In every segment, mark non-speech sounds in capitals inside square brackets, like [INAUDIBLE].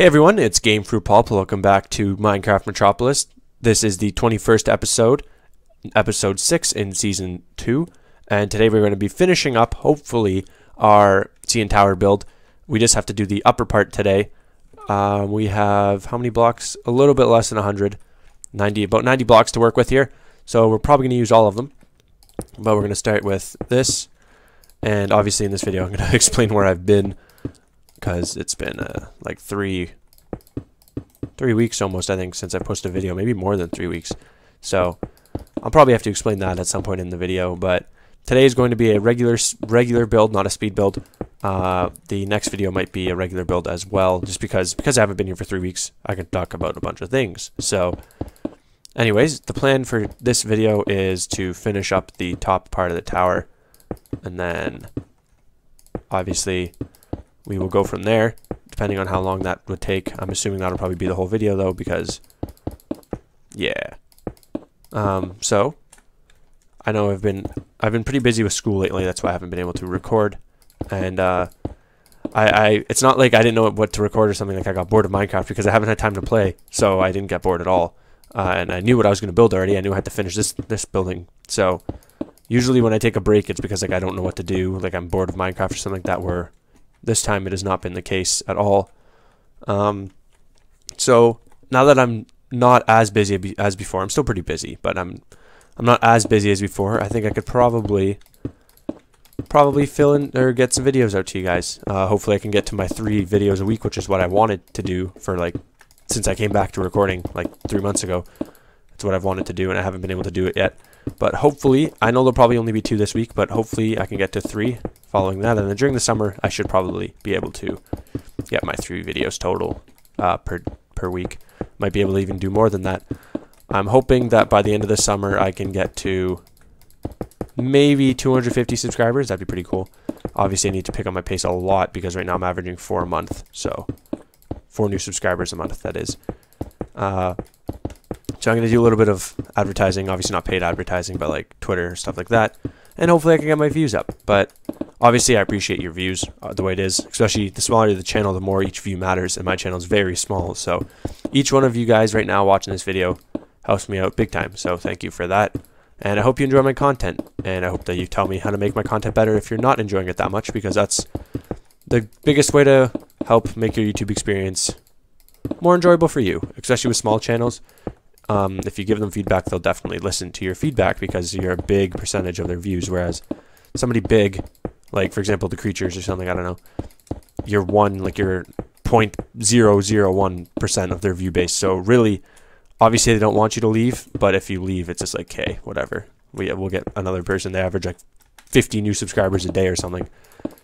Hey everyone, it's Game Fruit Pulp. Welcome back to Minecraft Metropolis. This is the 21st episode, episode 6 in season 2. And today we're going to be finishing up, hopefully, our CN Tower build. We just have to do the upper part today. Um, we have how many blocks? A little bit less than 100. 90, about 90 blocks to work with here. So we're probably going to use all of them. But we're going to start with this. And obviously in this video I'm going [LAUGHS] to explain where I've been because it's been uh, like three three weeks almost I think since I posted a video maybe more than three weeks. So I'll probably have to explain that at some point in the video but today is going to be a regular regular build not a speed build. Uh, the next video might be a regular build as well just because because I haven't been here for three weeks I can talk about a bunch of things. So anyways the plan for this video is to finish up the top part of the tower and then obviously we will go from there, depending on how long that would take. I'm assuming that'll probably be the whole video though, because yeah. Um, so I know I've been I've been pretty busy with school lately. That's why I haven't been able to record, and uh, I, I it's not like I didn't know what to record or something. Like I got bored of Minecraft because I haven't had time to play, so I didn't get bored at all. Uh, and I knew what I was going to build already. I knew I had to finish this this building. So usually when I take a break, it's because like I don't know what to do. Like I'm bored of Minecraft or something like that. Where this time it has not been the case at all. Um, so now that I'm not as busy as before, I'm still pretty busy, but I'm I'm not as busy as before. I think I could probably probably fill in or get some videos out to you guys. Uh, hopefully I can get to my three videos a week, which is what I wanted to do for like since I came back to recording like three months ago. That's what I've wanted to do, and I haven't been able to do it yet. But hopefully, I know there'll probably only be two this week, but hopefully I can get to three following that. And then during the summer, I should probably be able to get my three videos total uh, per per week. Might be able to even do more than that. I'm hoping that by the end of the summer, I can get to maybe 250 subscribers. That'd be pretty cool. Obviously, I need to pick up my pace a lot because right now I'm averaging four a month. So, four new subscribers a month, that is. Uh, so I'm going to do a little bit of advertising, obviously not paid advertising, but like Twitter, stuff like that. And hopefully I can get my views up. But obviously I appreciate your views uh, the way it is, especially the smaller the channel, the more each view matters. And my channel is very small. So each one of you guys right now watching this video helps me out big time. So thank you for that. And I hope you enjoy my content. And I hope that you tell me how to make my content better if you're not enjoying it that much, because that's the biggest way to help make your YouTube experience more enjoyable for you, especially with small channels um, if you give them feedback, they'll definitely listen to your feedback because you're a big percentage of their views. Whereas somebody big, like for example the creatures or something, I don't know, you're one like you're 0.001 percent of their view base. So really, obviously they don't want you to leave, but if you leave, it's just like, hey, whatever. We we'll get another person. They average like 50 new subscribers a day or something.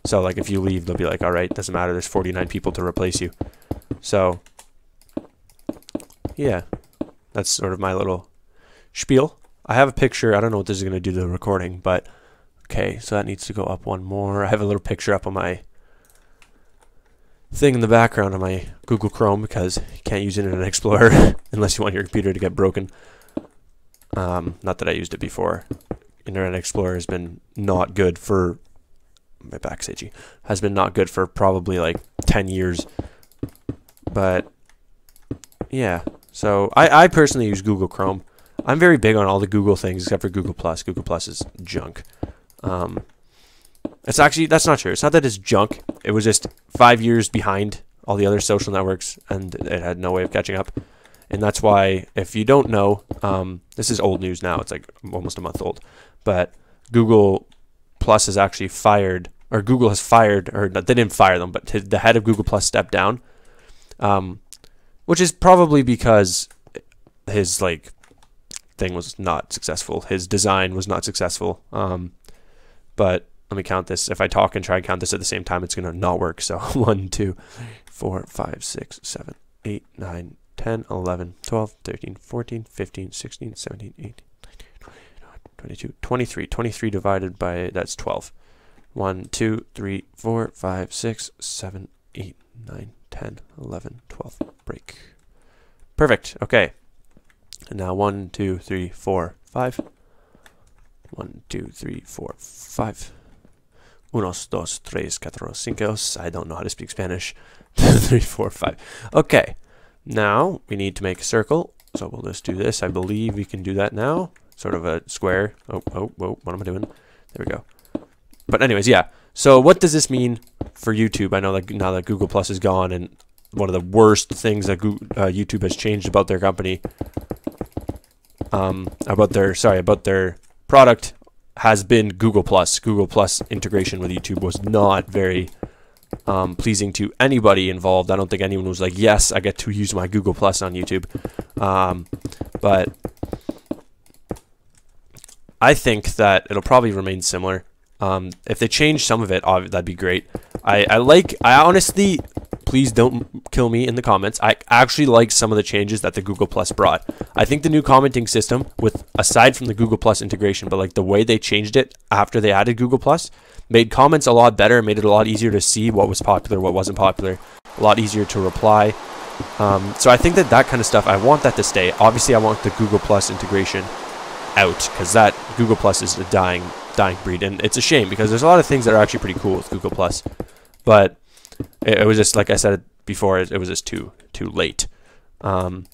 So like if you leave, they'll be like, all right, doesn't matter. There's 49 people to replace you. So yeah, that's sort of my little spiel. I have a picture. I don't know what this is going to do to the recording, but okay, so that needs to go up one more. [LAUGHS] I have a little picture up on my thing in the background on my Google Chrome because you can't use Internet Explorer [LAUGHS] unless you want your computer to get broken. Um, not that I used it before. Internet Explorer has been not good for my back's itchy. Has been not good for probably like 10 years. But yeah, so I, I personally use Google Chrome. I'm very big on all the Google things except for Google Plus. Google Plus is junk. Um, it's actually that's not true. It's not that it's junk. It was just five years behind all the other social networks, and it had no way of catching up. And that's why, if you don't know, um, this is old news now. It's like almost a month old, but Google Plus has actually fired, or Google has fired, or they didn't fire them, but the head of Google Plus stepped down. Um, which is probably because his like thing was not successful. His design was not successful. Um, but let me count this. If I talk and try and count this at the same time, it's gonna not work. So [LAUGHS] 1, 2, 4, 5, 6, 7, 8, 9, 10, 11, 12, 13, 14, 15, 16, 17, 18, 19, 20, 22, 23. 23 divided by, that's 12. 1, 2, 3, 4, 5, 6, 7, 8, 9, 10, 11, 12. Break. Perfect. Okay. And now one, two, three, four, five. One, two, three, four, five. Unos, dos, tres, cuatro, cinco. I don't know how to speak Spanish. [LAUGHS] three, four, five. Okay. Now we need to make a circle. So we'll just do this. I believe we can do that now. Sort of a square. Oh, oh, oh, what am I doing? There we go. But anyways, yeah. So what does this mean for YouTube? I know that now that Google Plus is gone and one of the worst things that Google, uh, YouTube has changed about their company, um, about their, sorry, about their product has been Google Plus. Google Plus integration with YouTube was not very um, pleasing to anybody involved. I don't think anyone was like, yes, I get to use my Google Plus on YouTube. Um, but I think that it'll probably remain similar. Um, if they change some of it, that'd be great. I, I like, I honestly, please don't kill me in the comments. I actually like some of the changes that the Google Plus brought. I think the new commenting system, with aside from the Google Plus integration, but like the way they changed it after they added Google Plus, made comments a lot better, made it a lot easier to see what was popular, what wasn't popular, a lot easier to reply. Um, so I think that that kind of stuff, I want that to stay. Obviously, I want the Google Plus integration out because that Google Plus is a dying dying breed, and it's a shame because there's a lot of things that are actually pretty cool with Google Plus, but it, it was just like I said before, it, it was just too too late. Um,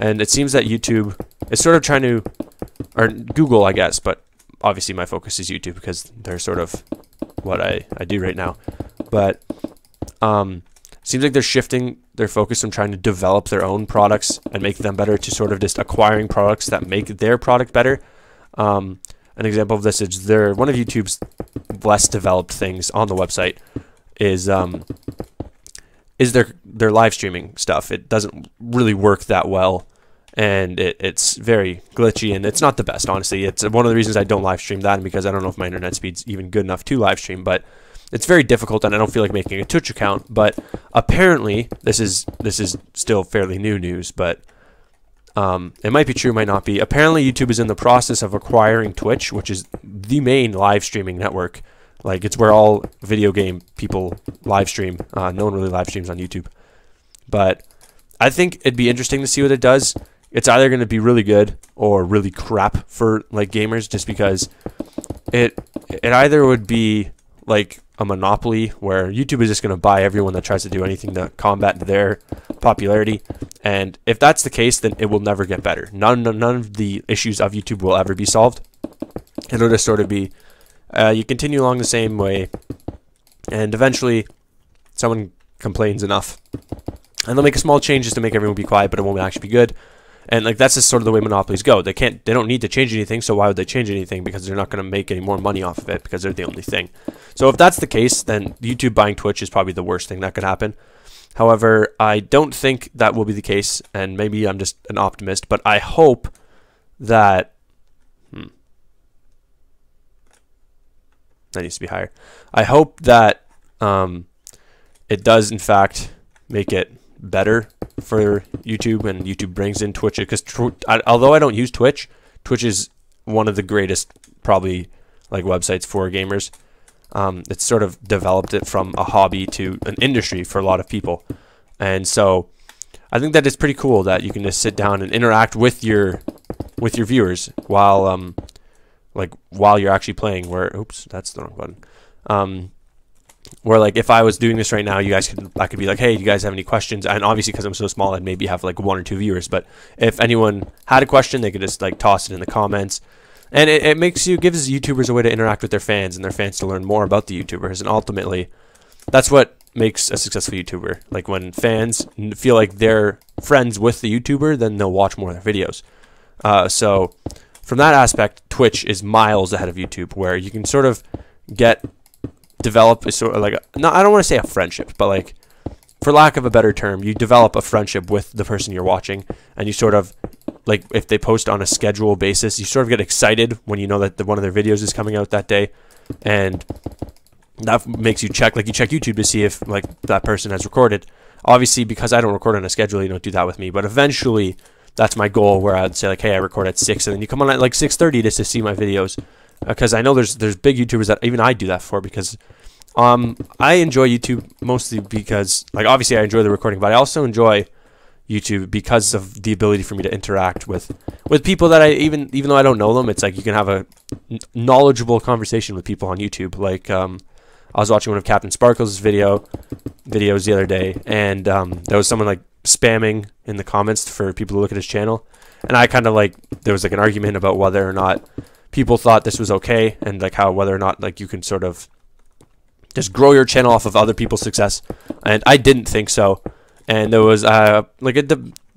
and it seems that YouTube is sort of trying to, or Google, I guess, but obviously my focus is YouTube because they're sort of what I, I do right now. But um, seems like they're shifting their focus from trying to develop their own products and make them better to sort of just acquiring products that make their product better. Um, an example of this is their one of YouTube's less developed things on the website is um, is their their live streaming stuff. It doesn't really work that well, and it, it's very glitchy and it's not the best. Honestly, it's one of the reasons I don't live stream that, because I don't know if my internet speed's even good enough to live stream, but it's very difficult and I don't feel like making a Twitch account, but apparently this is this is still fairly new news, but um, it might be true, might not be. Apparently YouTube is in the process of acquiring Twitch, which is the main live streaming network. Like it's where all video game people live stream. Uh, no one really live streams on YouTube, but I think it'd be interesting to see what it does. It's either going to be really good or really crap for like gamers, just because it it either would be like a monopoly where YouTube is just going to buy everyone that tries to do anything to combat their popularity. And if that's the case, then it will never get better. None, none of the issues of YouTube will ever be solved. It'll just sort of be uh, you continue along the same way, and eventually someone complains enough. And they'll make a small changes to make everyone be quiet, but it won't actually be good. And like that's just sort of the way monopolies go. They can't they don't need to change anything, so why would they change anything? Because they're not going to make any more money off of it because they're the only thing. So if that's the case, then YouTube buying Twitch is probably the worst thing that could happen. However, I don't think that will be the case, and maybe I'm just an optimist, but I hope that that needs to be higher. I hope that um, it does in fact make it better for YouTube and YouTube brings in Twitch because although I don't use Twitch, Twitch is one of the greatest probably like websites for gamers. Um, it's sort of developed it from a hobby to an industry for a lot of people, and so I think that it's pretty cool that you can just sit down and interact with your with your viewers while um like while you're actually playing. Where oops, that's the wrong button. Um, where like if I was doing this right now, you guys could I could be like, hey, you guys have any questions? And obviously, because I'm so small, I'd maybe have like one or two viewers. But if anyone had a question, they could just like toss it in the comments, and it, it makes you gives YouTubers a way to interact with their fans and their fans to learn more about the YouTubers. And ultimately, that's what makes a successful YouTuber. Like when fans feel like they're friends with the YouTuber, then they'll watch more of their videos. Uh, so from that aspect, Twitch is miles ahead of YouTube, where you can sort of get develop a sort of like a, not I don't want to say a friendship, but like for lack of a better term, you develop a friendship with the person you're watching, and you sort of like if they post on a schedule basis, you sort of get excited when you know that the, one of their videos is coming out that day, and that makes you check like you check YouTube to see if like that person has recorded. Obviously, because I don't record on a schedule, you don't do that with me. But eventually, that's my goal where I'd say like, hey, I record at six, and then you come on at like six thirty just to see my videos, because uh, I know there's there's big YouTubers that even I do that for because um I enjoy YouTube mostly because like obviously I enjoy the recording, but I also enjoy YouTube because of the ability for me to interact with with people that I even even though I don't know them, it's like you can have a knowledgeable conversation with people on YouTube. Like um, I was watching one of CaptainSparklez video videos the other day, and um, there was someone like spamming in the comments for people to look at his channel, and I kind of like there was like an argument about whether or not people thought this was okay, and like how whether or not like you can sort of just grow your channel off of other people's success, and I didn't think so, and there was uh like a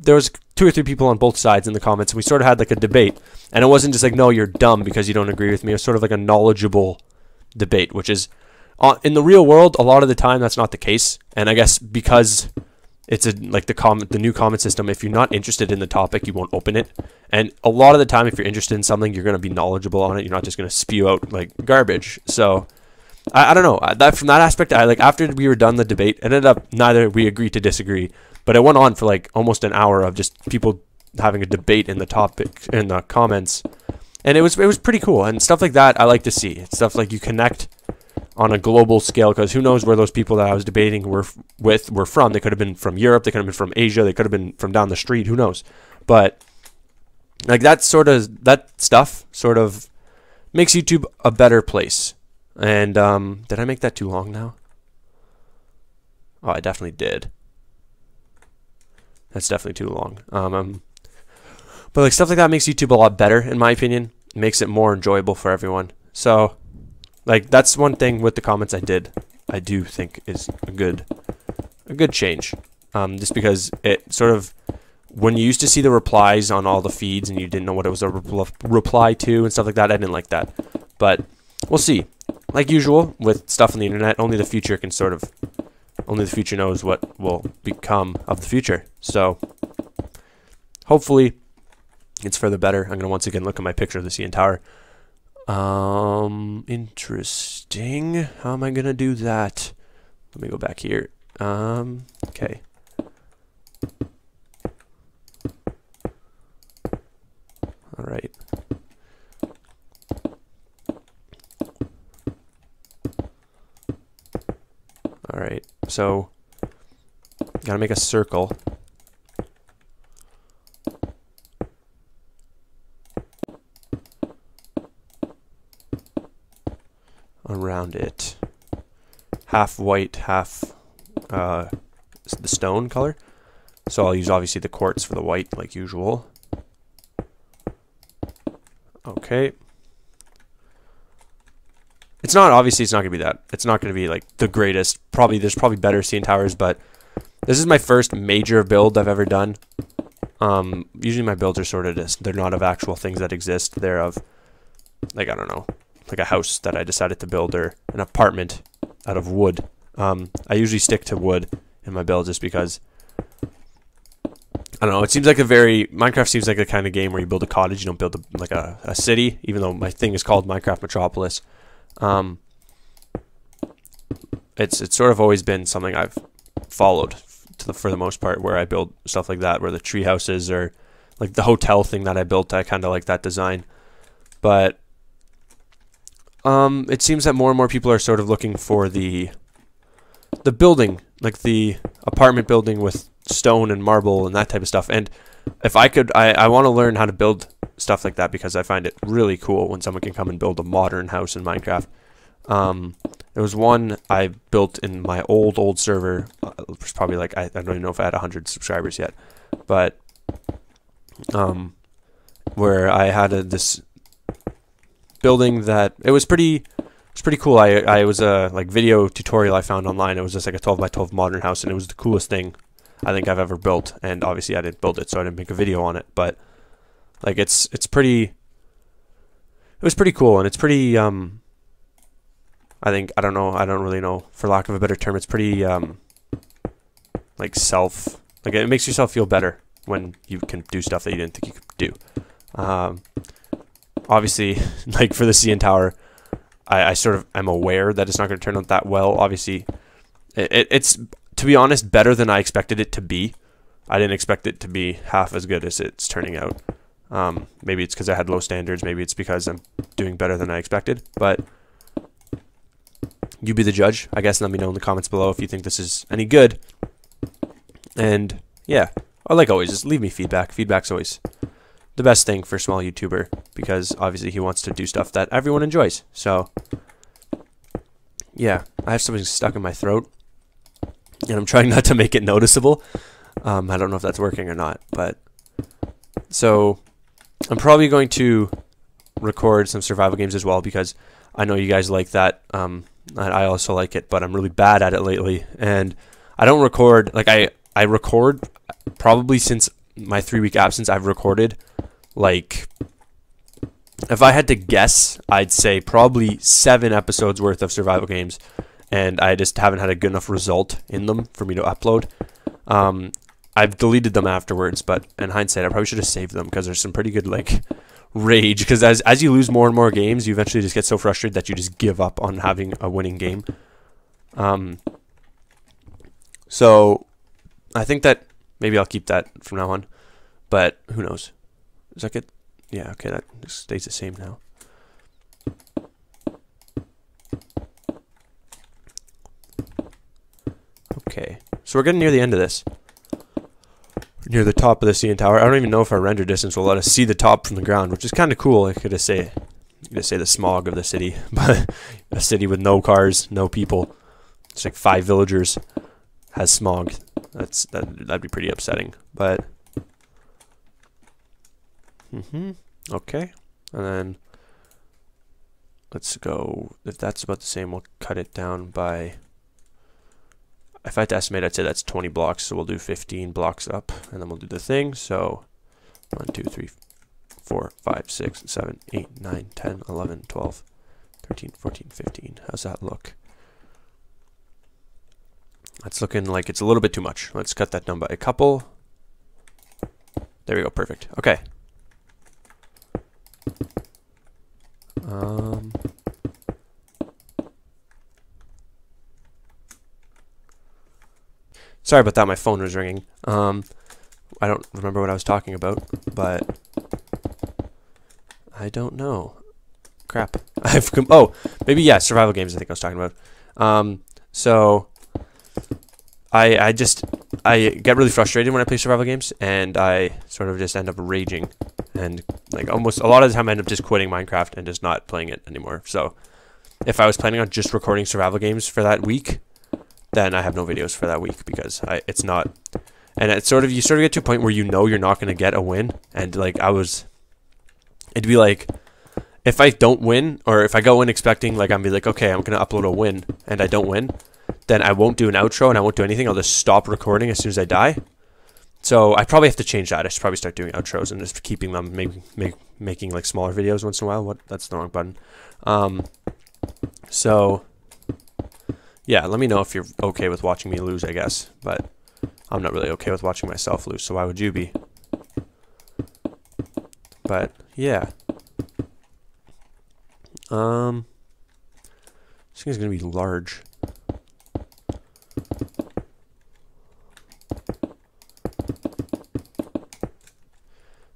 there was two or three people on both sides in the comments, and we sort of had like a debate, and it wasn't just like no you're dumb because you don't agree with me, it was sort of like a knowledgeable debate, which is uh, in the real world a lot of the time that's not the case, and I guess because it's a like the comment the new comment system. If you're not interested in the topic you won't open it. And a lot of the time if you're interested in something you're going to be knowledgeable on it. You're not just going to spew out like garbage. So I, I don't know. That from that aspect i like after we were done the debate ended up neither we agreed to disagree but it went on for like almost an hour of just people having a debate in the topic in the comments. And it was it was pretty cool. And stuff like that i like to see. Stuff like you connect on a global scale because who knows where those people that I was debating were with were from. They could have been from Europe, they could have been from Asia, they could have been from down the street, who knows. But like that sort of that stuff sort of makes YouTube a better place. And um, did I make that too long now? Oh, I definitely did. That's definitely too long. Um, um, but like stuff like that makes YouTube a lot better, in my opinion. It makes it more enjoyable for everyone. So like that's one thing with the comments I did. I do think is a good a good change. Um, just because it sort of when you used to see the replies on all the feeds and you didn't know what it was a re reply to and stuff like that, I didn't like that. But we'll see. Like usual with stuff on the internet, only the future can sort of only the future knows what will become of the future. So hopefully it's for the better. I'm gonna once again look at my picture of the CN Tower. Um, interesting. How am I gonna do that? Let me go back here. Um, okay. All right. All right. So, gotta make a circle. Around it. Half white, half uh, the stone color. So I'll use obviously the quartz for the white like usual. Okay. It's not, obviously it's not going to be that. It's not going to be like the greatest. Probably, there's probably better CN Towers, but this is my first major build I've ever done. Um, usually my builds are sort of just, they're not of actual things that exist. They're of, like, I don't know, like a house that I decided to build or an apartment out of wood. Um, I usually stick to wood in my build just because I don't know. It seems like a very Minecraft seems like a kind of game where you build a cottage. You don't build a, like a, a city, even though my thing is called Minecraft Metropolis. Um, it's it's sort of always been something I've followed to the, for the most part, where I build stuff like that, where the tree houses or like the hotel thing that I built. I kind of like that design, but um, it seems that more and more people are sort of looking for the the building, like the apartment building with stone and marble and that type of stuff. And if I could, I, I want to learn how to build stuff like that because I find it really cool when someone can come and build a modern house in Minecraft. Um, there was one I built in my old, old server. Uh, it was probably like, I, I don't even know if I had 100 subscribers yet. But um, where I had a, this building that it was pretty it's pretty cool. I I was a like video tutorial I found online. It was just like a 12 by 12 modern house, and it was the coolest thing I think I've ever built. And obviously, I didn't build it, so I didn't make a video on it. But like, it's it's pretty. It was pretty cool, and it's pretty. Um, I think I don't know. I don't really know. For lack of a better term, it's pretty um, like self. Like it makes yourself feel better when you can do stuff that you didn't think you could do. Um, obviously, [LAUGHS] like for the CN Tower, I, I sort of am aware that it's not going to turn out that well. Obviously, it, it's to be honest better than I expected it to be. I didn't expect it to be half as good as it's turning out. Um, maybe it's because I had low standards. Maybe it's because I'm doing better than I expected. But you be the judge. I guess let me know in the comments below if you think this is any good. And yeah, like always, just leave me feedback. Feedback's always the best thing for a small YouTuber because obviously he wants to do stuff that everyone enjoys. So yeah, I have something stuck in my throat, and I'm trying not to make it noticeable. Um, I don't know if that's working or not, but so I'm probably going to record some survival games as well because I know you guys like that. Um, I also like it, but I'm really bad at it lately, and I don't record like I I record probably since my three week absence. I've recorded like if I had to guess, I'd say probably seven episodes worth of survival games, and I just haven't had a good enough result in them for me to upload. Um, I've deleted them afterwards, but in hindsight, I probably should have saved them because there's some pretty good like rage. Because as as you lose more and more games, you eventually just get so frustrated that you just give up on having a winning game. Um. So, I think that maybe I'll keep that from now on, but who knows? Is that good? Yeah. Okay, that stays the same now. Okay, so we're getting near the end of this near the top of the CN tower. I don't even know if our render distance will let us see the top from the ground, which is kind of cool. I could just say, could say the smog of the city, [LAUGHS] but a city with no cars, no people, it's like five villagers has smog. That's that that'd be pretty upsetting. But hmm okay, and then let's go. If that's about the same, we'll cut it down by if I had to estimate, I'd say that's 20 blocks, so we'll do 15 blocks up, and then we'll do the thing. So 1, 2, 3, 4, 5, 6, 7, 8, 9, 10, 11, 12, 13, 14, 15. How's that look? That's looking like it's a little bit too much. Let's cut that down by a couple. There we go, perfect. Okay. Sorry about that. My phone was ringing. Um, I don't remember what I was talking about, but I don't know. Crap. [LAUGHS] I've oh maybe yeah survival games. I think I was talking about. Um, so I I just I get really frustrated when I play survival games, and I sort of just end up raging, and like almost a lot of the time I end up just quitting Minecraft and just not playing it anymore. So if I was planning on just recording survival games for that week, then I have no videos for that week because I it's not and it's sort of you sort of get to a point where you know you're not going to get a win and like I was it'd be like if I don't win or if I go in expecting like I'm be like okay I'm going to upload a win and I don't win then I won't do an outro and I won't do anything. I'll just stop recording as soon as I die. So I probably have to change that. I should probably start doing outros and just keeping them maybe make, making like smaller videos once in a while. What that's the wrong button. Um so yeah, let me know if you're okay with watching me lose, I guess. But I'm not really okay with watching myself lose, so why would you be? But, yeah. Um, this thing's going to be large.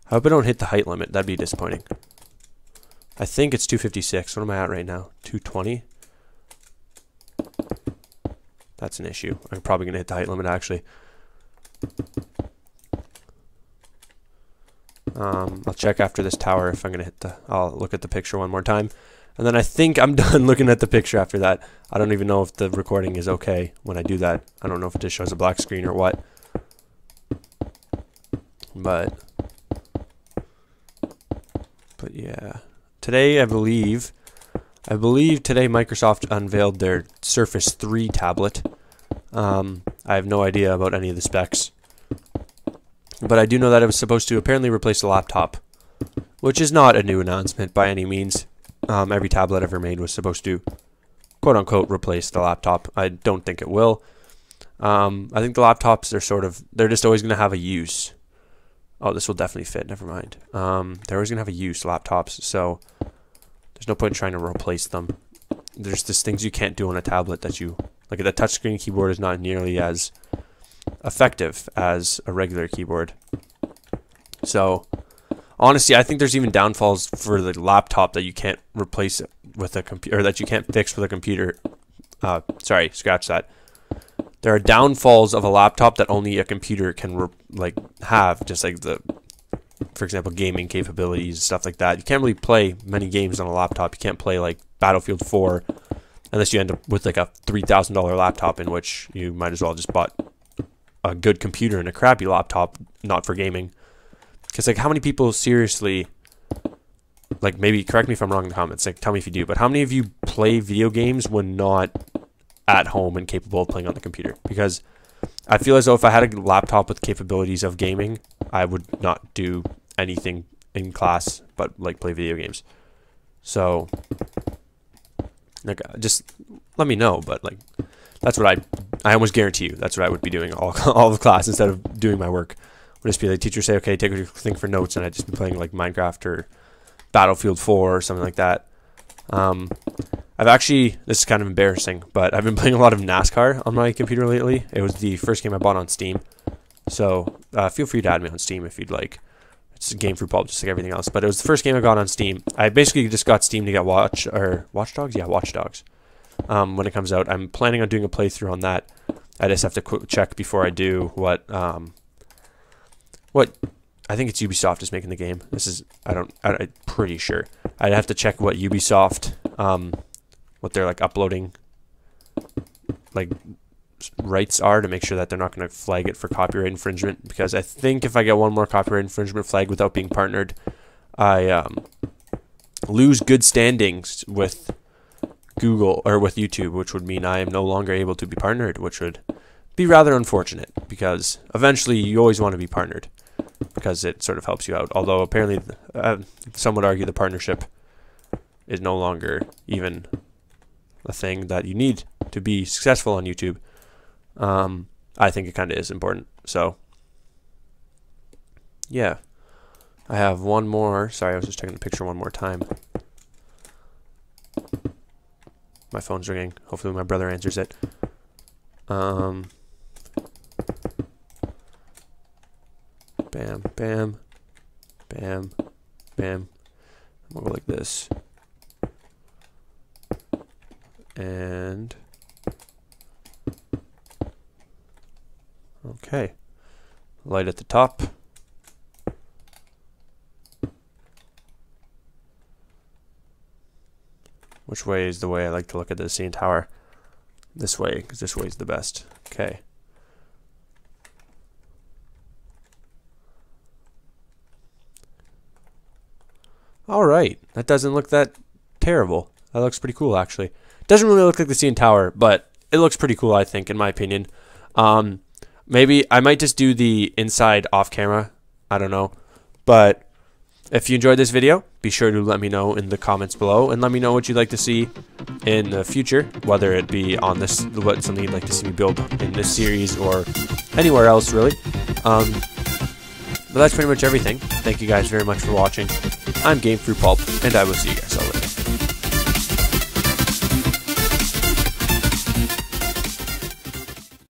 I hope I don't hit the height limit. That'd be disappointing. I think it's 256. What am I at right now? 220? That's an issue. I'm probably going to hit the height limit, actually. Um, I'll check after this tower if I'm going to hit the... I'll look at the picture one more time. And then I think I'm [LAUGHS] done looking at the picture after that. I don't even know if the recording is okay when I do that. I don't know if it just shows a black screen or what. But... But yeah. Today, I believe... I believe today Microsoft unveiled their Surface 3 tablet. Um, I have no idea about any of the specs. But I do know that it was supposed to apparently replace the laptop, which is not a new announcement by any means. Um, every tablet ever made was supposed to, quote unquote, replace the laptop. I don't think it will. Um, I think the laptops are sort of, they're just always going to have a use. Oh, this will definitely fit. Never mind. Um, they're always going to have a use, laptops. So there's no point in trying to replace them. There's just things you can't do on a tablet that you like the touchscreen keyboard is not nearly as effective as a regular keyboard. So honestly, I think there's even downfalls for the laptop that you can't replace it with a computer, or that you can't fix with a computer. Uh, sorry, scratch that. There are downfalls of a laptop that only a computer can like have, just like the for example, gaming capabilities, stuff like that. You can't really play many games on a laptop. You can't play like Battlefield 4 unless you end up with like a three thousand dollar laptop in which you might as well just bought a good computer and a crappy laptop, not for gaming. Because like, how many people seriously? Like, maybe correct me if I'm wrong in the comments. Like, tell me if you do. But how many of you play video games when not at home and capable of playing on the computer? Because I feel as though if I had a laptop with capabilities of gaming, I would not do anything in class but like play video games. So, like, just let me know. But like, that's what I I almost guarantee you that's what I would be doing all [LAUGHS] all of class instead of doing my work. Would just be like teacher say, okay, take a thing for notes, and I'd just be playing like Minecraft or Battlefield 4 or something like that. Um, I've actually this is kind of embarrassing, but I've been [LAUGHS] playing a lot of NASCAR on my computer lately. It was the first game I bought on Steam, so uh, feel free to add me on Steam if you'd like. It's a Game Fruit Pulp, just like everything else. But it was the first game I got on Steam. I basically just got Steam to get Watch or Watch Dogs, yeah, Watch Dogs um, when it comes out. I'm planning on doing a playthrough on that. I just have to quick check before I do what um, what I think it's Ubisoft is making the game. This is I don't I, am pretty sure. I'd have to check what Ubisoft um, what they're like uploading like rights are to make sure that they're not going to flag it for copyright infringement because I think if I get one more copyright infringement flag without being partnered, I um, lose good standings with Google or with YouTube, which would mean I am no longer able to be partnered, which would be rather unfortunate because eventually you always want to be partnered because it sort of helps you out. Although apparently, uh, some would argue the partnership is no longer even a thing that you need to be successful on YouTube. Um, I think it kind of is important. So, yeah. I have one more. Sorry, I was just checking the picture one more time. My phone's ringing. Hopefully my brother answers it. Um, bam, bam, bam, bam. Gonna go like this. And okay, light at the top. Which way is the way I like to look at the CN Tower? This way, because this way is the best. Okay. Alright, that doesn't look that terrible. That looks pretty cool, actually. Doesn't really look like the CN Tower, but it looks pretty cool, I think, in my opinion. Um, maybe I might just do the inside off camera. I don't know. But if you enjoyed this video, be sure to let me know in the comments below and let me know what you'd like to see in the future, whether it be on this, what something you'd like to see me build in this series or anywhere else, really. Um, but that's pretty much everything. Thank you guys very much for watching. I'm Game Fruit Pulp, and I will see you guys all later.